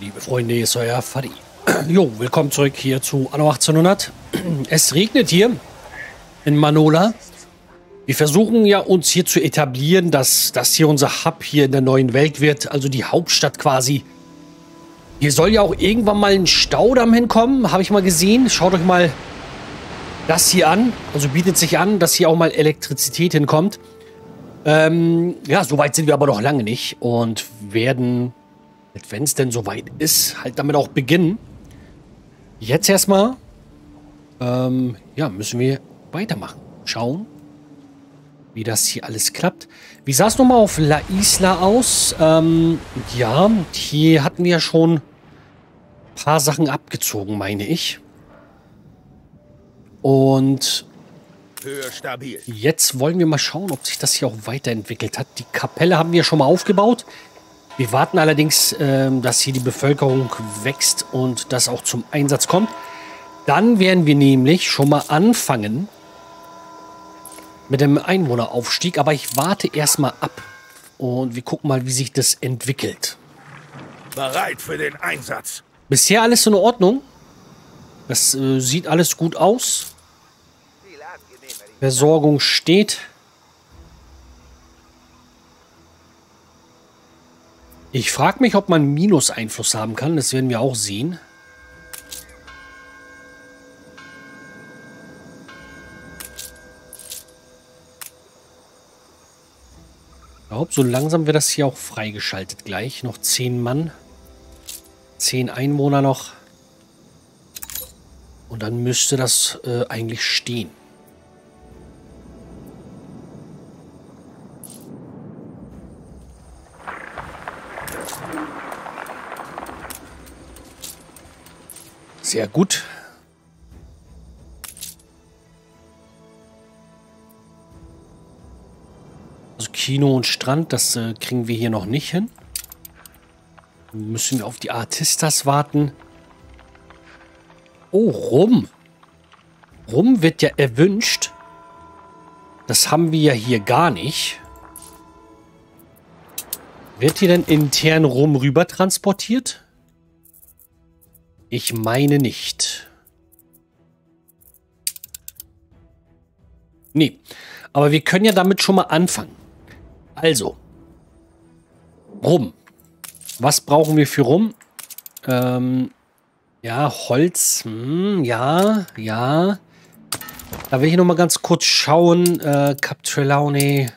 Liebe Freunde, ist euer Fadi. Jo, willkommen zurück hier zu Anno 1800. Es regnet hier in Manola. Wir versuchen ja uns hier zu etablieren, dass das hier unser Hub hier in der neuen Welt wird, also die Hauptstadt quasi. Hier soll ja auch irgendwann mal ein Staudamm hinkommen, habe ich mal gesehen. Schaut euch mal das hier an. Also bietet sich an, dass hier auch mal Elektrizität hinkommt. Ähm, ja, so weit sind wir aber noch lange nicht und werden, wenn es denn soweit ist, halt damit auch beginnen. Jetzt erstmal, ähm, ja, müssen wir weitermachen. Schauen, wie das hier alles klappt. Wie sah es nochmal auf La Isla aus? Ähm, ja, hier hatten wir ja schon ein paar Sachen abgezogen, meine ich. Und jetzt wollen wir mal schauen, ob sich das hier auch weiterentwickelt hat. Die Kapelle haben wir schon mal aufgebaut. Wir warten allerdings, äh, dass hier die Bevölkerung wächst und das auch zum Einsatz kommt. Dann werden wir nämlich schon mal anfangen mit dem Einwohneraufstieg. Aber ich warte erstmal ab und wir gucken mal, wie sich das entwickelt. Bereit für den Einsatz. Bisher alles in Ordnung. Das äh, sieht alles gut aus. Versorgung steht. Ich frage mich, ob man Minus-Einfluss haben kann. Das werden wir auch sehen. Ich glaube, so langsam wird das hier auch freigeschaltet gleich. Noch zehn Mann. Zehn Einwohner noch. Und dann müsste das äh, eigentlich stehen. Sehr gut. Also Kino und Strand, das äh, kriegen wir hier noch nicht hin. Müssen wir auf die Artistas warten. Oh, Rum. Rum wird ja erwünscht. Das haben wir ja hier gar nicht. Wird hier denn intern Rum rüber transportiert? Ich meine nicht. Nee, aber wir können ja damit schon mal anfangen. Also, Rum. Was brauchen wir für Rum? Ähm, ja, Holz. Hm, ja, ja. Da will ich noch mal ganz kurz schauen. Äh, Cap Trelawney.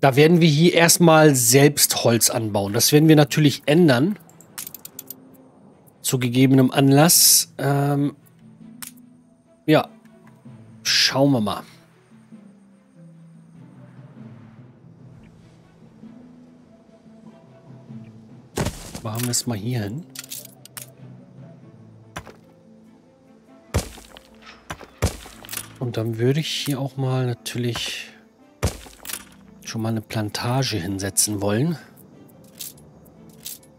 Da werden wir hier erstmal selbst Holz anbauen. Das werden wir natürlich ändern zu gegebenem Anlass. Ähm, ja, schauen wir mal. Machen wir es mal hier hin. Und dann würde ich hier auch mal natürlich schon mal eine Plantage hinsetzen wollen.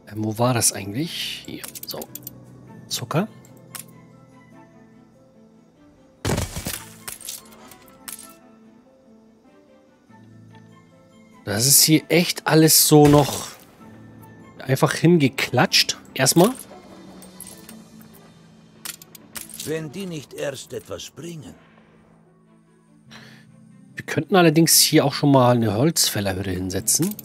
Ähm, wo war das eigentlich? Hier, so. Zucker. Das ist hier echt alles so noch einfach hingeklatscht. Erstmal. Wenn die nicht erst etwas bringen. Wir könnten allerdings hier auch schon mal eine Holzfällerhütte hinsetzen.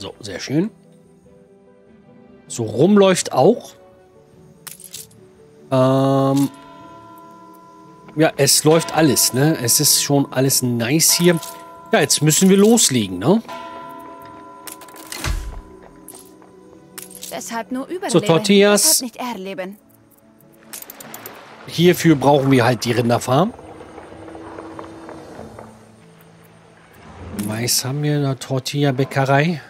So, sehr schön. So rumläuft auch. Ähm ja, es läuft alles, ne? Es ist schon alles nice hier. Ja, jetzt müssen wir loslegen, ne? Deshalb nur überleben. So, Tortillas. nicht erleben. Hierfür brauchen wir halt die Rinderfarm. Mais haben wir, eine Tortilla-Bäckerei.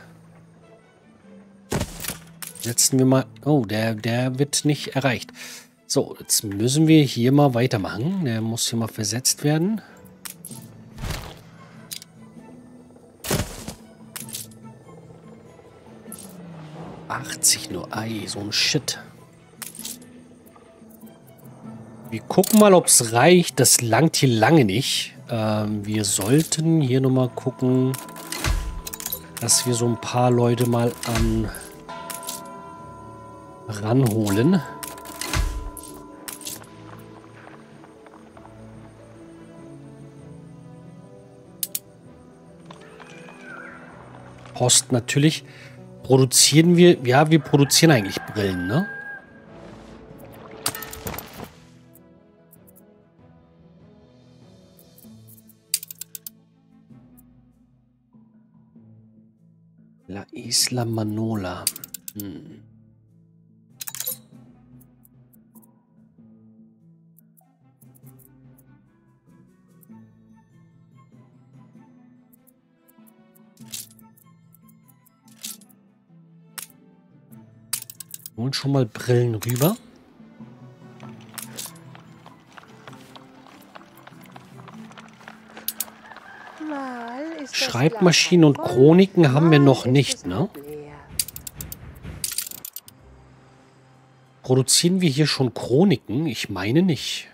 Setzen wir mal... Oh, der, der wird nicht erreicht. So, jetzt müssen wir hier mal weitermachen. Der muss hier mal versetzt werden. ...80 nur. Ei, so ein Shit. Wir gucken mal, ob es reicht. Das langt hier lange nicht. Ähm, wir sollten hier nochmal gucken, dass wir so ein paar Leute mal an ranholen. Post natürlich. Produzieren wir, ja, wir produzieren eigentlich Brillen, ne? La Isla Manola. Hm. Holen schon mal Brillen rüber. Schreibmaschinen und Chroniken haben wir noch nicht, ne? Produzieren wir hier schon Chroniken? Ich meine nicht.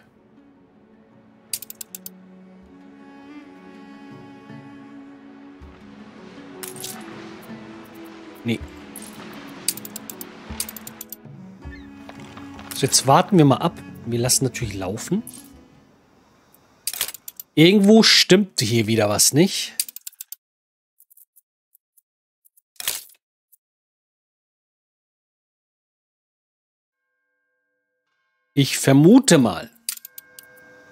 Jetzt warten wir mal ab. Wir lassen natürlich laufen. Irgendwo stimmt hier wieder was nicht. Ich vermute mal.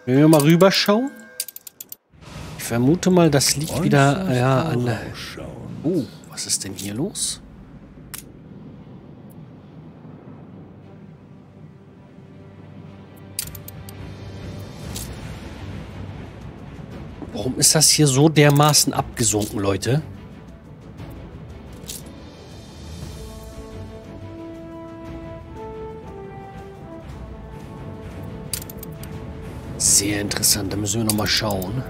Wenn wir mal rüberschauen. Ich vermute mal, das liegt wieder ja, an. Oh, was ist denn hier los? Warum ist das hier so dermaßen abgesunken, Leute? Sehr interessant. Da müssen wir nochmal schauen.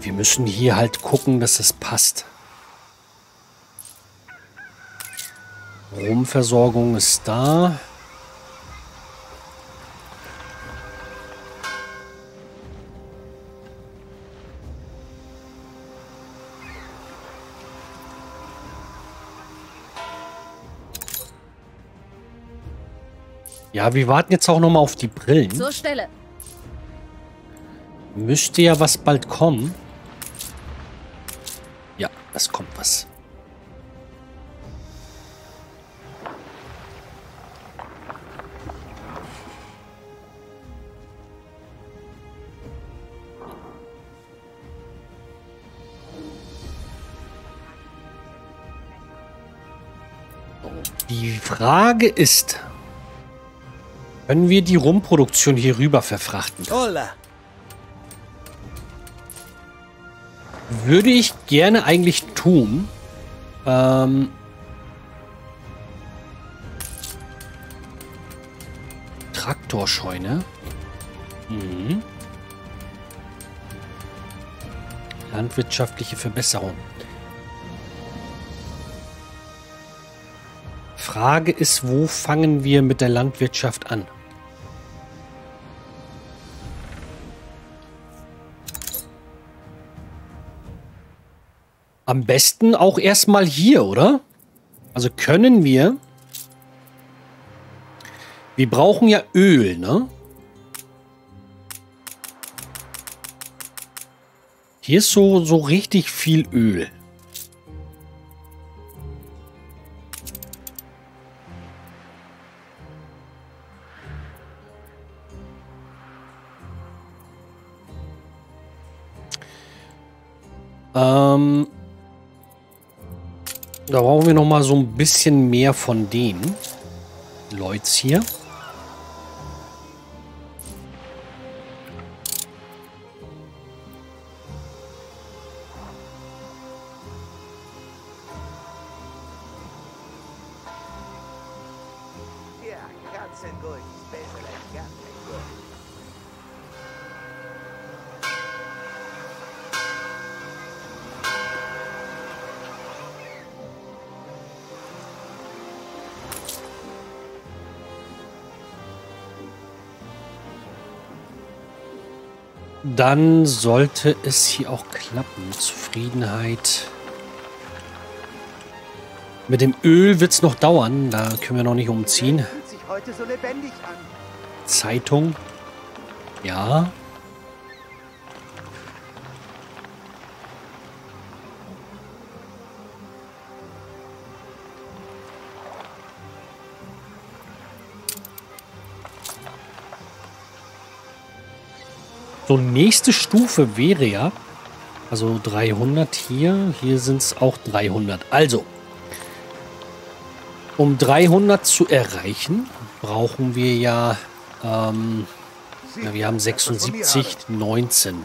Wir müssen hier halt gucken, dass das passt. Stromversorgung ist da. Ja, wir warten jetzt auch nochmal auf die Brillen. Zur Stelle. Müsste ja was bald kommen. Ja, es kommt was. Die Frage ist, können wir die Rumproduktion hier rüber verfrachten? Hola. Würde ich gerne eigentlich tun. Ähm Traktorscheune. Mhm. Landwirtschaftliche Verbesserung. Frage ist, wo fangen wir mit der Landwirtschaft an? Am besten auch erstmal hier, oder? Also können wir... Wir brauchen ja Öl, ne? Hier ist so, so richtig viel Öl. Ähm, da brauchen wir noch mal so ein bisschen mehr von denen. Leute hier. Dann sollte es hier auch klappen. Zufriedenheit. Mit dem Öl wird es noch dauern. Da können wir noch nicht umziehen. Zeitung. Ja. So, nächste Stufe wäre ja, also 300 hier, hier sind es auch 300. Also, um 300 zu erreichen, brauchen wir ja, ähm, ja wir haben 76, 19.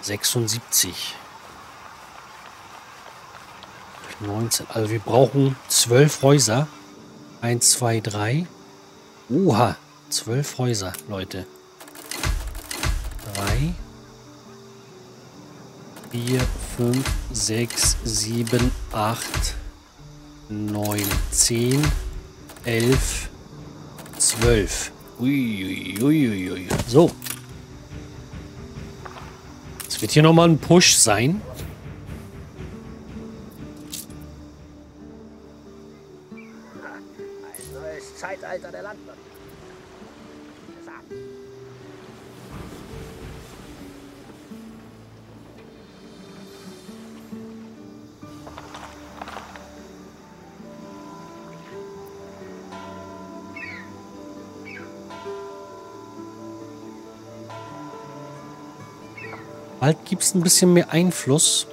76. 19. Also wir brauchen 12 Häuser. 1, 2, 3. Oha, 12 Häuser, Leute drei, vier, fünf, sechs, sieben, acht, neun, zehn, elf, zwölf. Uiuiuiui. So. Es wird hier nochmal ein Push sein. Ein neues Zeitalter der Landwirtschaft. Bald gibt es ein bisschen mehr Einfluss.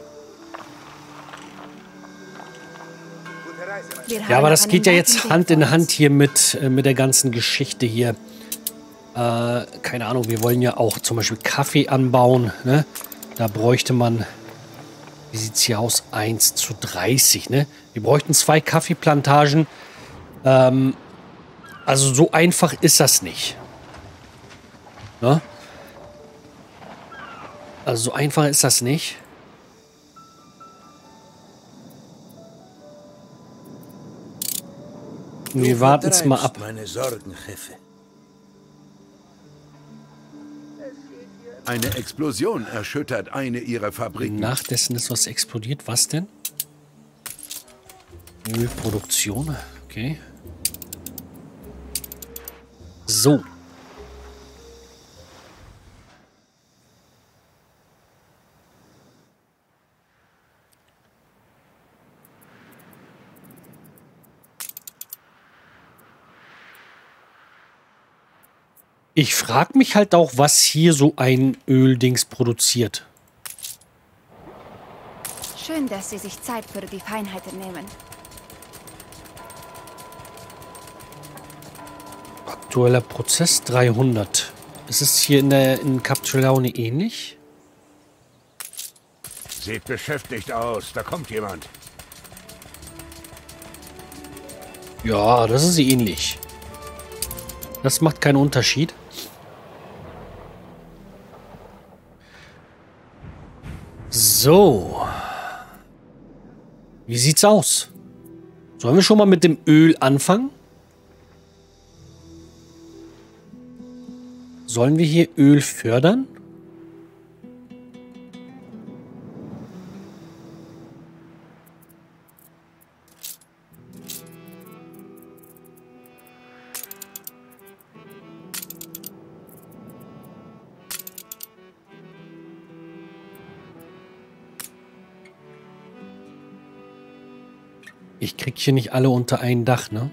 Ja, aber das geht ja jetzt Hand in Hand hier mit, äh, mit der ganzen Geschichte hier. Äh, keine Ahnung, wir wollen ja auch zum Beispiel Kaffee anbauen. Ne? Da bräuchte man, wie sieht es hier aus, 1 zu 30. Ne? Wir bräuchten zwei Kaffeeplantagen. Ähm, also so einfach ist das nicht. Ne? Also so einfach ist das nicht. Wir warten es mal ab. Meine Sorgen, Jefe. Eine Explosion erschüttert eine ihrer Fabriken. Nach dessen ist was explodiert. Was denn? Ölproduktion. Okay. So. Ich frage mich halt auch, was hier so ein Öldings produziert. Schön, dass Sie sich Zeit für die Feinheiten nehmen. Aktueller Prozess 300. Ist es hier in der in Captulaune ähnlich? Sieht beschäftigt aus. Da kommt jemand. Ja, das ist ähnlich. Das macht keinen Unterschied. So. Wie sieht's aus? Sollen wir schon mal mit dem Öl anfangen? Sollen wir hier Öl fördern? Hier nicht alle unter ein Dach, ne?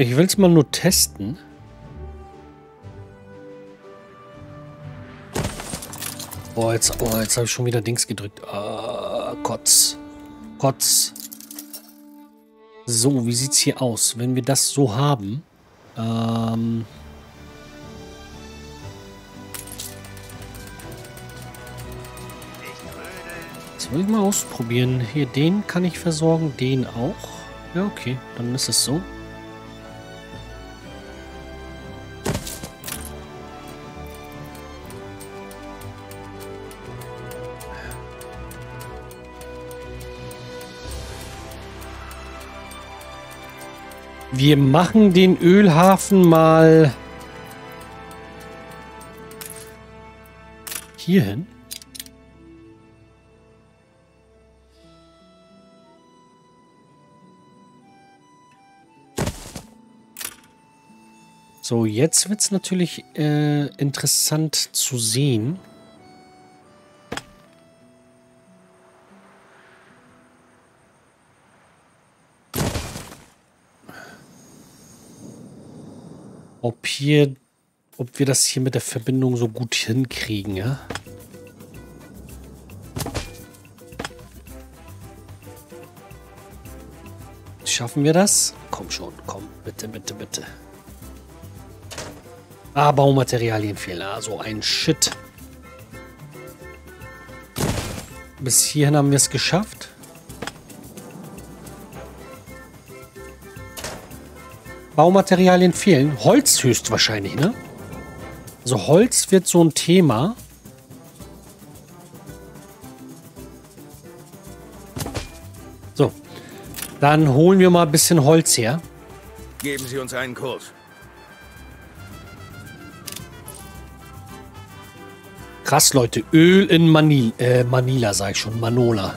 Ich will es mal nur testen. Oh, jetzt, oh, jetzt habe ich schon wieder Dings gedrückt. Ah, Kotz. Kotz. So, wie sieht es hier aus? Wenn wir das so haben. Ähm... Das will ich mal ausprobieren. Hier, den kann ich versorgen, den auch. Ja, okay, dann ist es so. Wir machen den Ölhafen mal hier hin. So, jetzt wird es natürlich äh, interessant zu sehen. Hier, ob wir das hier mit der Verbindung so gut hinkriegen, ja? Schaffen wir das? Komm schon, komm, bitte, bitte, bitte. Ah, Baumaterialien fehlen. Also ein Shit. Bis hierhin haben wir es geschafft. Baumaterialien fehlen. Holz höchstwahrscheinlich, ne? Also Holz wird so ein Thema. So. Dann holen wir mal ein bisschen Holz her. Geben Sie uns einen Kurs. Krass, Leute. Öl in Manil äh, Manila, sag ich schon. Manola.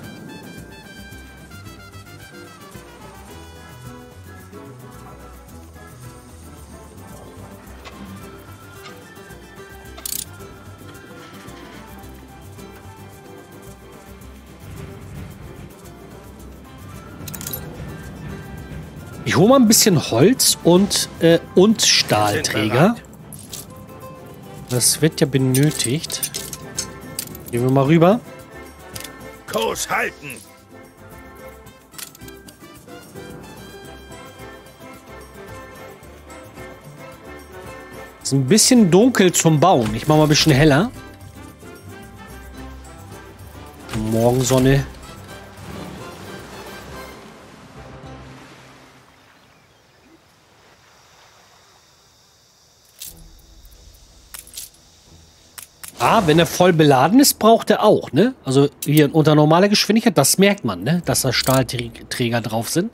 Ich hole mal ein bisschen Holz und, äh, und Stahlträger. Das wird ja benötigt. Gehen wir mal rüber. Kurs halten! Ist ein bisschen dunkel zum Bauen. Ich mache mal ein bisschen heller. Morgensonne. Ah, wenn er voll beladen ist, braucht er auch, ne? Also hier unter normaler Geschwindigkeit, das merkt man, ne? Dass da Stahlträger drauf sind.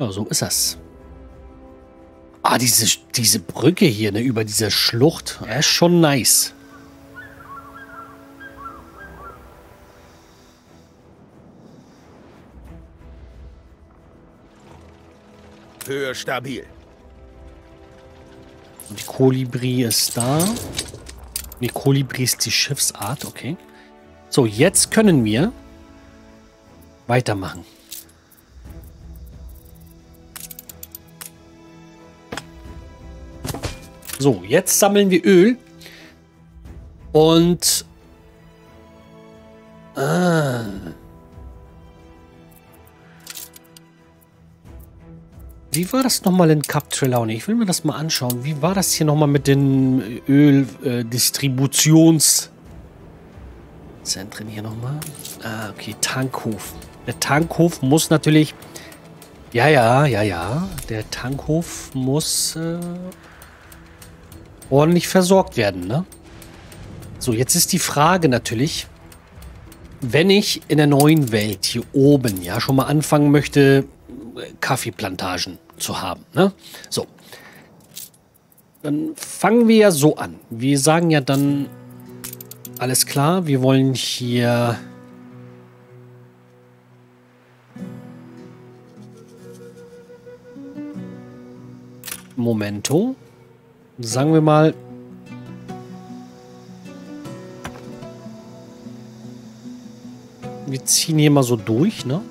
Ja, so ist das. Ah, diese, diese Brücke hier, ne? Über diese Schlucht. Ja, ist schon nice. Höhe stabil. Die Kolibri ist da. Die Kolibri ist die Schiffsart, okay. So, jetzt können wir weitermachen. So, jetzt sammeln wir Öl. Und... Ah. Wie war das nochmal in Cap Trelawney? Ich will mir das mal anschauen. Wie war das hier nochmal mit den Öldistributionszentren hier nochmal? Ah, okay, Tankhof. Der Tankhof muss natürlich... Ja, ja, ja, ja. Der Tankhof muss äh, ordentlich versorgt werden, ne? So, jetzt ist die Frage natürlich, wenn ich in der neuen Welt hier oben ja schon mal anfangen möchte, Kaffeeplantagen zu haben. Ne? So. Dann fangen wir ja so an. Wir sagen ja dann, alles klar, wir wollen hier... Momento. Sagen wir mal... Wir ziehen hier mal so durch, ne?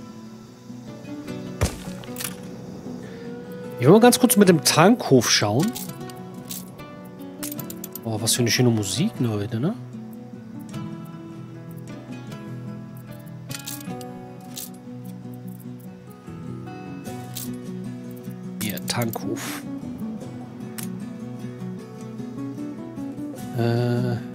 Ich will mal ganz kurz mit dem Tankhof schauen. Oh, was für eine schöne Musik, Leute, ne? Hier, Tankhof. Äh...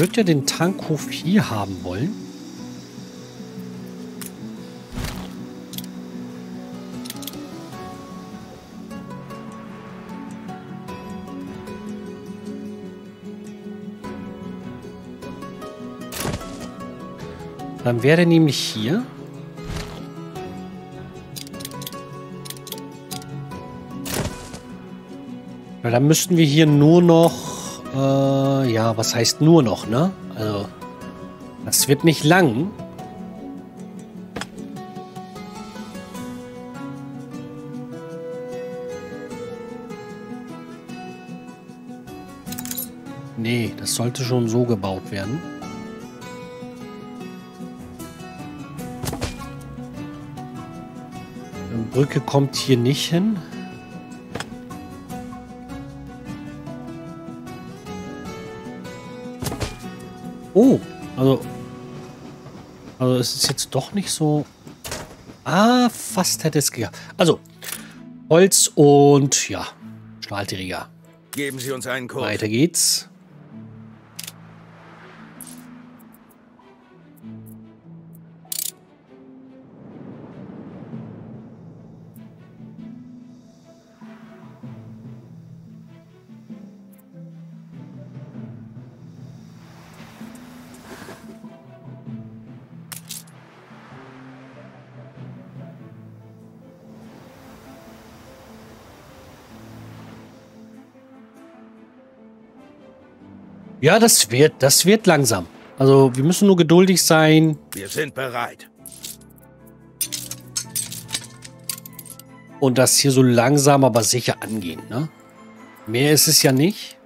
Würde ja den Tankhof hier haben wollen. Dann wäre nämlich hier. Weil dann müssten wir hier nur noch... Äh, ja, was heißt nur noch, ne? Also, das wird nicht lang. Nee, das sollte schon so gebaut werden. Die Brücke kommt hier nicht hin. Oh, also. Also es ist jetzt doch nicht so. Ah, fast hätte es gehabt. Also, Holz und ja, Stahlträger. Geben Sie uns einen Kurs. Weiter geht's. Ja, das wird, das wird langsam. Also wir müssen nur geduldig sein. Wir sind bereit. Und das hier so langsam, aber sicher angehen, ne? Mehr ist es ja nicht.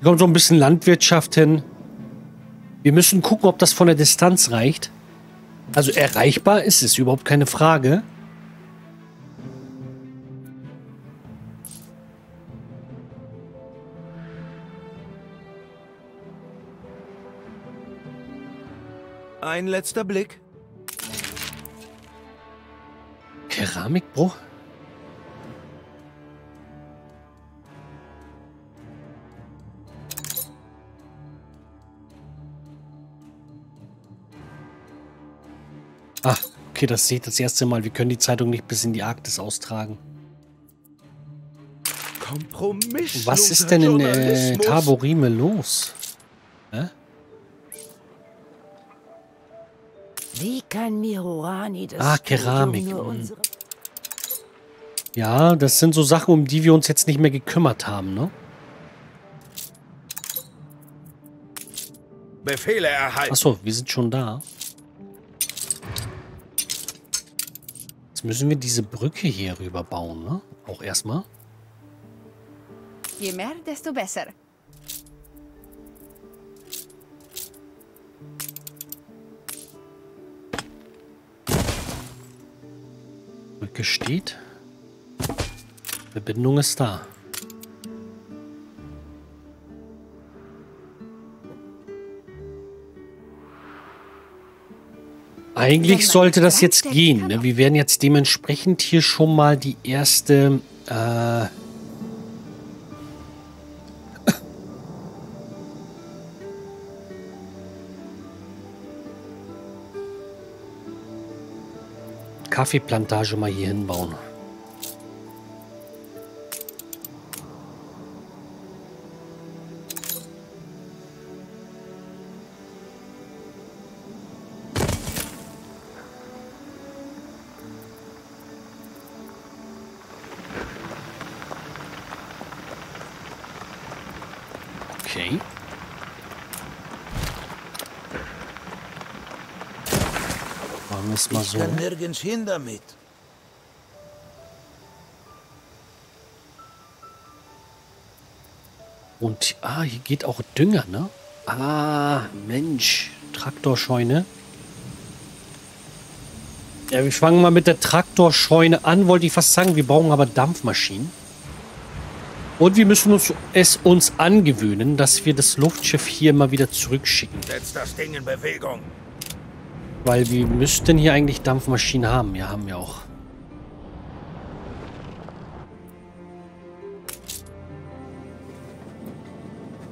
Hier kommt so ein bisschen Landwirtschaft hin. Wir müssen gucken, ob das von der Distanz reicht. Also erreichbar ist es, überhaupt keine Frage. Ein letzter Blick. Keramikbruch? Okay, das seht das erste Mal. Wir können die Zeitung nicht bis in die Arktis austragen. Kompromiss. Was ist denn in äh, Taborime los? Hä? Wie kann Mirorani das Ah, Keramik. Hm. unsere- Ja, das sind so Sachen, um die wir uns jetzt nicht mehr gekümmert haben, ne? Befehle erhalten. Achso, wir sind schon da. Jetzt müssen wir diese Brücke hier rüber bauen, ne? Auch erstmal. Je mehr, desto besser. Brücke steht. Verbindung ist da. Eigentlich sollte das jetzt gehen. Ne? Wir werden jetzt dementsprechend hier schon mal die erste... Äh Kaffeeplantage mal hier hinbauen. So. kann nirgends hin damit. Und, ah, hier geht auch Dünger, ne? Ah, Mensch. Traktorscheune. Ja, wir fangen mal mit der Traktorscheune an, wollte ich fast sagen. Wir brauchen aber Dampfmaschinen. Und wir müssen uns, es uns angewöhnen, dass wir das Luftschiff hier mal wieder zurückschicken. Setz das Ding in Bewegung. Weil wir müssten hier eigentlich Dampfmaschinen haben. Ja, haben wir auch.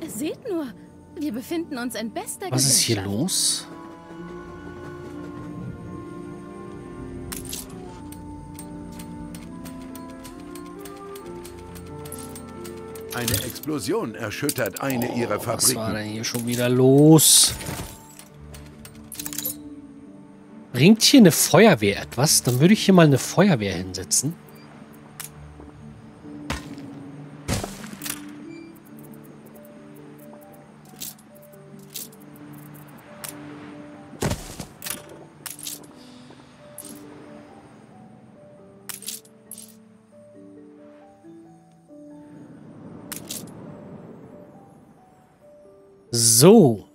Seht nur, wir befinden uns in bester Was ist hier los? Eine Explosion erschüttert eine ihrer Was war Fabriken. denn hier schon wieder los? Bringt hier eine Feuerwehr etwas? Dann würde ich hier mal eine Feuerwehr hinsetzen. So.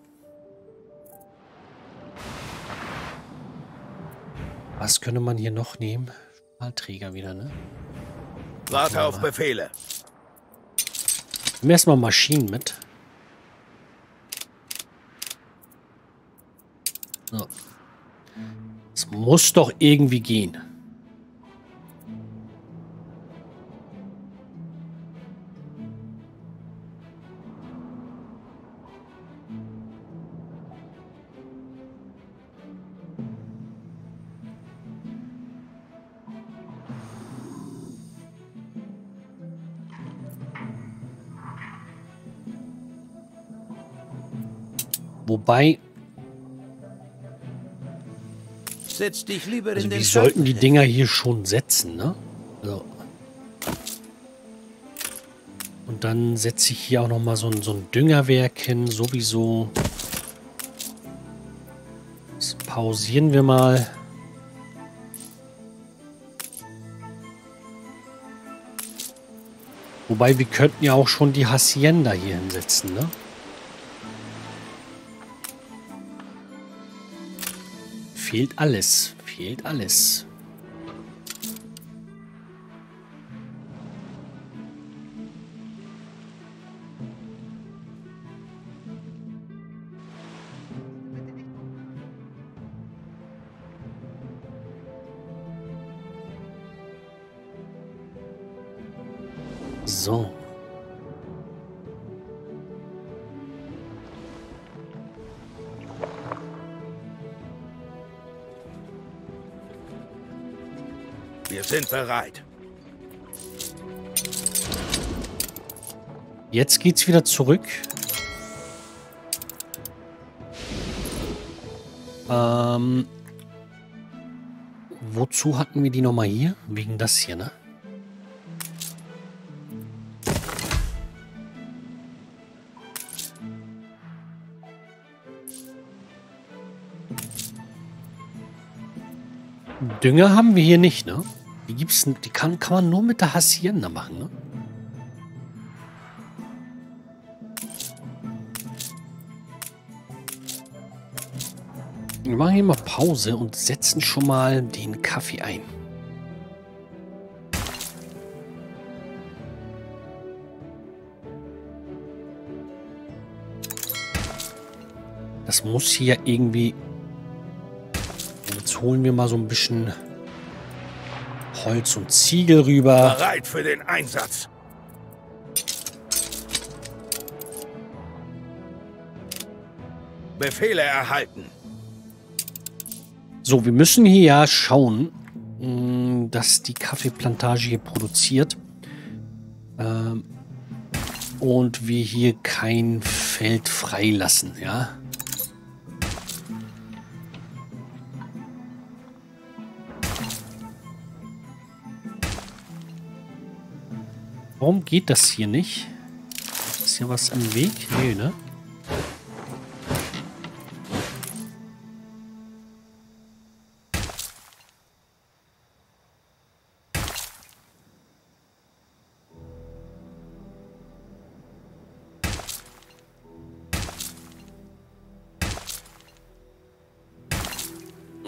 Könnte man hier noch nehmen? Stahlträger wieder, ne? Warte auf Befehle. Nehmen erstmal Maschinen mit. So. Es muss doch irgendwie gehen. Wobei, Setz dich lieber also in den wir sollten die. Dinger hier schon setzen, ne? So. Und dann setze ich hier auch noch mal so ein, so ein Düngerwerk hin, sowieso. Das pausieren wir mal. Wobei, wir könnten ja auch schon die Hacienda hier hinsetzen, ne? Fehlt alles. Fehlt alles. Wir sind bereit. Jetzt geht's wieder zurück. Ähm, wozu hatten wir die nochmal hier? Wegen das hier, ne? Dünger haben wir hier nicht, ne? Die gibt's, die kann, kann man nur mit der Hacienda machen, ne? Wir machen hier mal Pause und setzen schon mal den Kaffee ein. Das muss hier irgendwie... Jetzt holen wir mal so ein bisschen Holz und Ziegel rüber. Bereit für den Einsatz. Befehle erhalten. So, wir müssen hier ja schauen, mh, dass die Kaffeeplantage hier produziert. Ähm, und wir hier kein Feld freilassen, ja. Warum geht das hier nicht? Ist hier was im Weg? Nee, ne?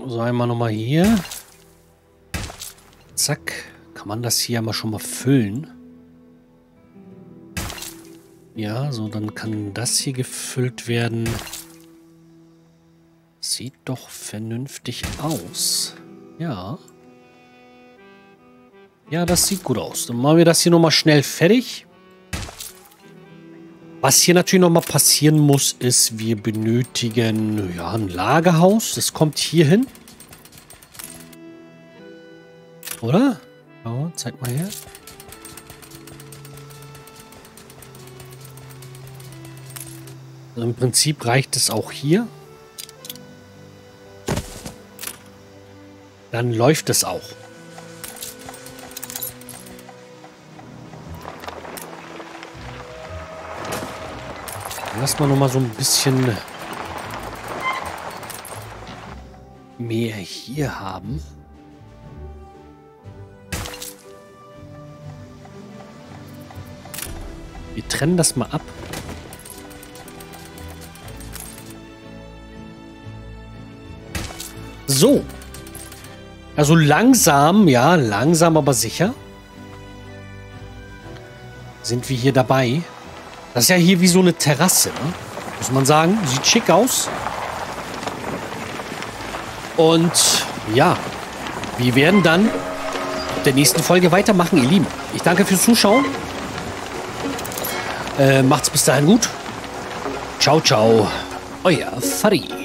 So, einmal nochmal hier. Zack. Kann man das hier mal schon mal füllen. Ja, so, dann kann das hier gefüllt werden. Sieht doch vernünftig aus. Ja. Ja, das sieht gut aus. Dann machen wir das hier nochmal schnell fertig. Was hier natürlich nochmal passieren muss, ist, wir benötigen ja, ein Lagerhaus. Das kommt hier hin. Oder? Ja, zeig mal her. Also Im Prinzip reicht es auch hier. Dann läuft es auch. Lass mal noch mal so ein bisschen mehr hier haben. Wir trennen das mal ab. So. Also langsam, ja, langsam aber sicher sind wir hier dabei. Das ist ja hier wie so eine Terrasse, ne? muss man sagen. Sieht schick aus. Und ja, wir werden dann der nächsten Folge weitermachen, ihr Lieben. Ich danke fürs Zuschauen. Äh, macht's bis dahin gut. Ciao, ciao. Euer Fari.